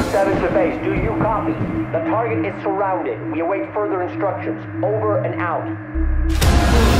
007 to base. Do you copy? The target is surrounded. We await further instructions. Over and out.